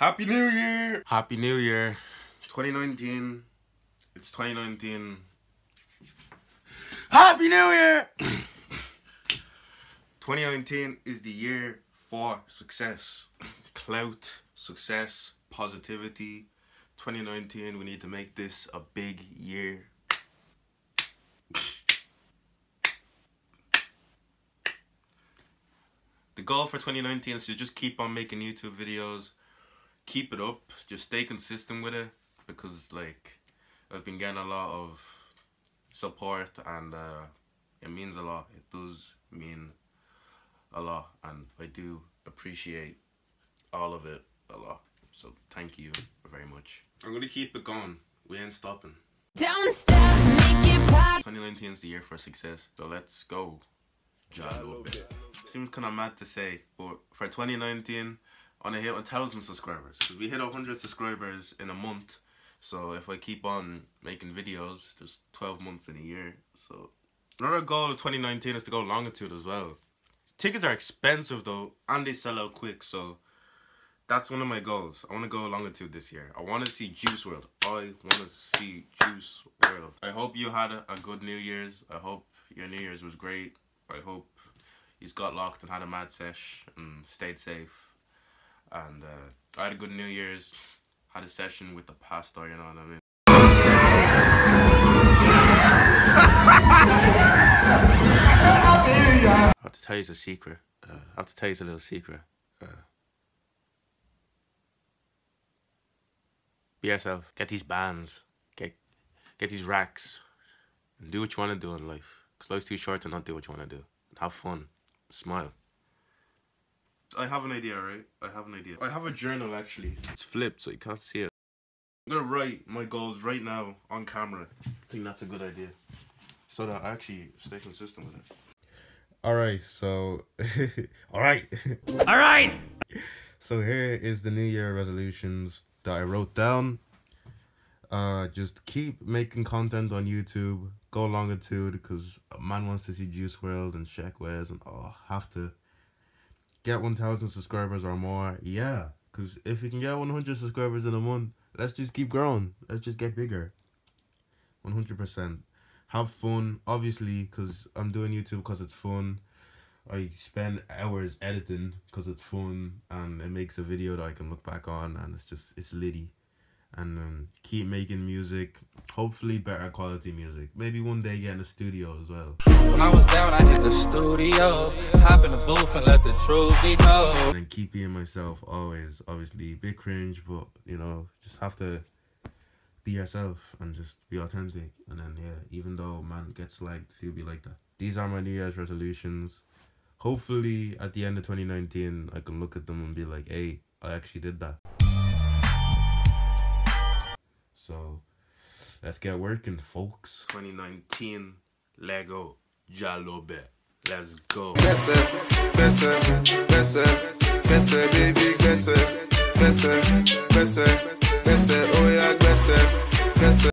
Happy New Year! Happy New Year. 2019. It's 2019. Happy New Year! 2019 is the year for success. Clout, success, positivity. 2019, we need to make this a big year. The goal for 2019 is to just keep on making YouTube videos keep it up. Just stay consistent with it because like I've been getting a lot of support and uh, it means a lot. It does mean a lot and I do appreciate all of it a lot. So thank you very much. I'm gonna keep it going. We ain't stopping. Don't stop, make it pop. 2019 is the year for success, so let's go. Jalo Seems kind of mad to say, but for 2019, on a hit 1,000 subscribers. Because we hit 100 subscribers in a month. So if I keep on making videos, there's 12 months in a year. So another goal of 2019 is to go longitude as well. Tickets are expensive though, and they sell out quick. So that's one of my goals. I want to go longitude this year. I want to see Juice WRLD. I want to see Juice WRLD. I hope you had a, a good New Year's. I hope your New Year's was great. I hope he's got locked and had a mad sesh and stayed safe and uh, I had a good New Year's. Had a session with the pastor, you know what I mean. I have to tell you a secret. Uh, I have to tell you a little secret. Uh, be yourself. Get these bands. Get get these racks. And do what you want to do in life. Because life's too short to not do what you want to do. Have fun. Smile. I have an idea, right? I have an idea. I have a journal actually. It's flipped so you can't see it. I'm gonna write my goals right now on camera. I think that's a good idea. So that I actually stay consistent with it. Alright, so Alright. Alright! So here is the New Year resolutions that I wrote down. Uh just keep making content on YouTube. Go longitude because a man wants to see Juice WRLD and Sheck and oh have to get 1,000 subscribers or more. Yeah, because if we can get 100 subscribers in a month, let's just keep growing. Let's just get bigger. 100%. Have fun, obviously, because I'm doing YouTube because it's fun. I spend hours editing because it's fun and it makes a video that I can look back on and it's just, it's litty and um, keep making music. Hopefully, better quality music. Maybe one day get in the studio as well. When I was down, I hit the studio, hop in the booth and let the truth be told. And keep being myself always. Obviously, bit cringe, but you know, just have to be yourself and just be authentic. And then yeah, even though man gets liked, you'll be like that. These are my New Year's resolutions. Hopefully, at the end of 2019, I can look at them and be like, hey, I actually did that. So let's get working, folks. 2019 Lego Jalobe. Let's go. Gbese, gbese, gbese, gbese, baby, gbese, gbese, gbese, gbese, oh yeah, gbese, gbese.